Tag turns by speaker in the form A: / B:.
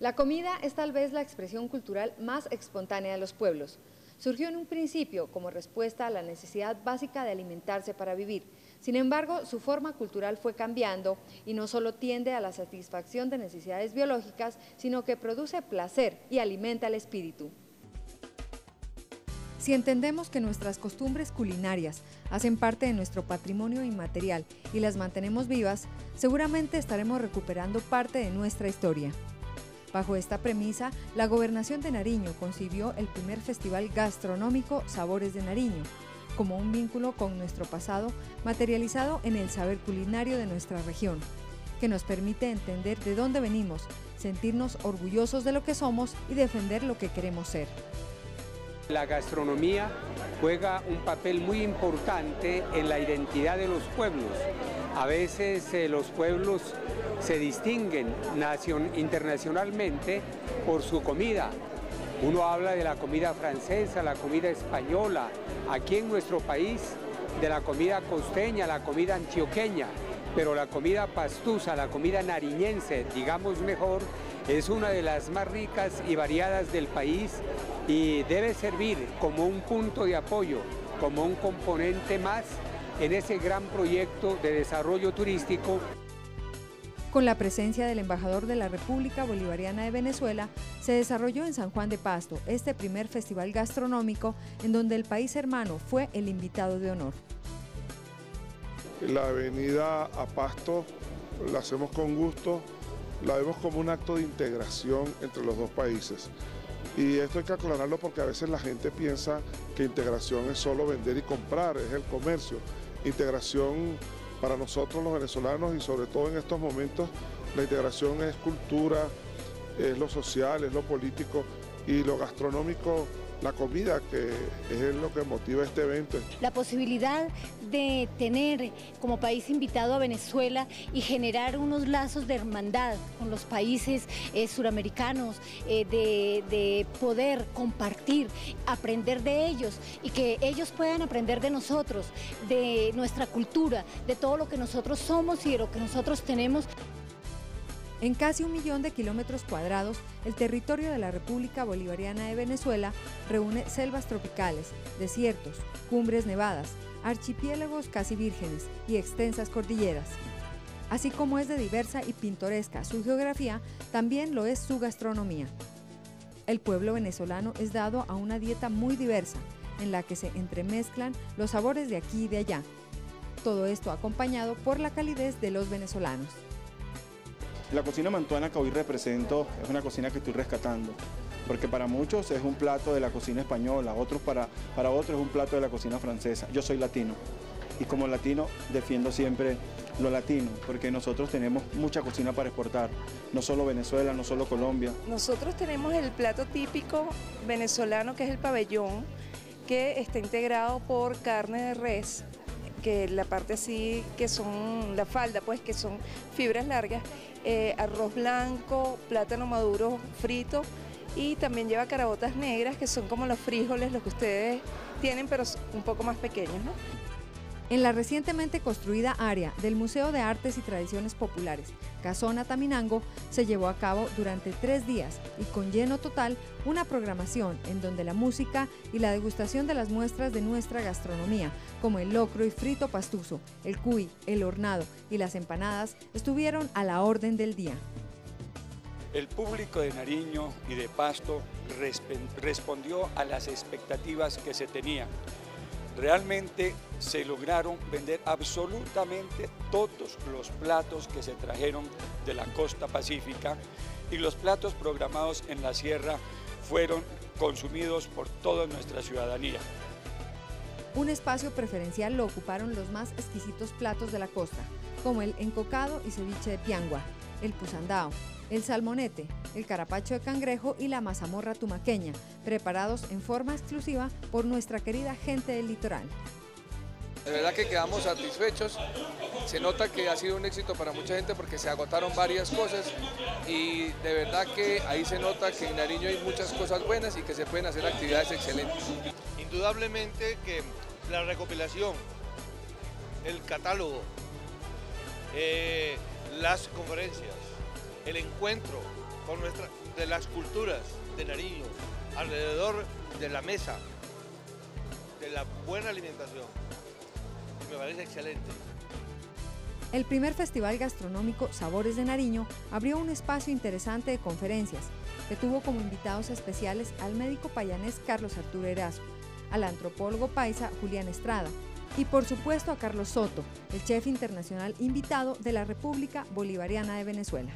A: La comida es tal vez la expresión cultural más espontánea de los pueblos. Surgió en un principio como respuesta a la necesidad básica de alimentarse para vivir. Sin embargo, su forma cultural fue cambiando y no solo tiende a la satisfacción de necesidades biológicas, sino que produce placer y alimenta el espíritu. Si entendemos que nuestras costumbres culinarias hacen parte de nuestro patrimonio inmaterial y las mantenemos vivas, seguramente estaremos recuperando parte de nuestra historia. Bajo esta premisa, la Gobernación de Nariño concibió el primer festival gastronómico Sabores de Nariño, como un vínculo con nuestro pasado materializado en el saber culinario de nuestra región, que nos permite entender de dónde venimos, sentirnos orgullosos de lo que somos y defender lo que queremos ser.
B: La gastronomía juega un papel muy importante en la identidad de los pueblos. A veces eh, los pueblos se distinguen internacionalmente por su comida. Uno habla de la comida francesa, la comida española, aquí en nuestro país de la comida costeña, la comida antioqueña, pero la comida pastusa, la comida nariñense, digamos mejor, es una de las más ricas y variadas del país y debe servir como un punto de apoyo, como un componente más en ese gran proyecto de desarrollo turístico.
A: Con la presencia del embajador de la República Bolivariana de Venezuela, se desarrolló en San Juan de Pasto este primer festival gastronómico en donde el país hermano fue el invitado de honor.
C: La avenida a Pasto la hacemos con gusto, la vemos como un acto de integración entre los dos países. Y esto hay que aclararlo porque a veces la gente piensa que integración es solo vender y comprar, es el comercio. Integración para nosotros los venezolanos y sobre todo en estos momentos, la integración es cultura, es lo social, es lo político y lo gastronómico la comida, que es lo que motiva este evento.
D: La posibilidad de tener como país invitado a Venezuela y generar unos lazos de hermandad con los países eh, suramericanos, eh, de, de poder compartir, aprender de ellos y que ellos puedan aprender de nosotros, de nuestra cultura, de todo lo que nosotros somos y de lo que nosotros tenemos.
A: En casi un millón de kilómetros cuadrados, el territorio de la República Bolivariana de Venezuela reúne selvas tropicales, desiertos, cumbres nevadas, archipiélagos casi vírgenes y extensas cordilleras. Así como es de diversa y pintoresca su geografía, también lo es su gastronomía. El pueblo venezolano es dado a una dieta muy diversa, en la que se entremezclan los sabores de aquí y de allá. Todo esto acompañado por la calidez de los venezolanos.
E: La cocina mantuana que hoy represento es una cocina que estoy rescatando, porque para muchos es un plato de la cocina española, otros para, para otros es un plato de la cocina francesa. Yo soy latino y como latino defiendo siempre lo latino, porque nosotros tenemos mucha cocina para exportar, no solo Venezuela, no solo Colombia.
F: Nosotros tenemos el plato típico venezolano que es el pabellón, que está integrado por carne de res, que la parte así, que son la falda, pues que son fibras largas, eh, arroz blanco, plátano maduro frito y también lleva carabotas negras, que son como los frijoles, los que ustedes tienen, pero un poco más pequeños.
A: En la recientemente construida área del Museo de Artes y Tradiciones Populares, Casona Taminango, se llevó a cabo durante tres días y con lleno total una programación en donde la música y la degustación de las muestras de nuestra gastronomía, como el locro y frito pastuso, el cuy, el hornado y las empanadas, estuvieron a la orden del día.
G: El público de Nariño y de Pasto respondió a las expectativas que se tenían Realmente se lograron vender absolutamente todos los platos que se trajeron de la costa pacífica y los platos programados en la sierra fueron consumidos por toda nuestra ciudadanía.
A: Un espacio preferencial lo ocuparon los más exquisitos platos de la costa, como el encocado y ceviche de piangua, el pusandao, el salmonete, el carapacho de cangrejo y la mazamorra tumaqueña, preparados en forma exclusiva por nuestra querida gente del litoral.
H: De verdad que quedamos satisfechos, se nota que ha sido un éxito para mucha gente porque se agotaron varias cosas y de verdad que ahí se nota que en Nariño hay muchas cosas buenas y que se pueden hacer actividades excelentes.
I: Indudablemente que la recopilación, el catálogo, eh, las conferencias, el encuentro de las culturas de Nariño alrededor de la mesa, de la buena alimentación. Me parece excelente.
A: El primer festival gastronómico Sabores de Nariño abrió un espacio interesante de conferencias que tuvo como invitados especiales al médico payanés Carlos Arturo Erazo, al antropólogo paisa Julián Estrada y por supuesto a Carlos Soto, el chef internacional invitado de la República Bolivariana de Venezuela.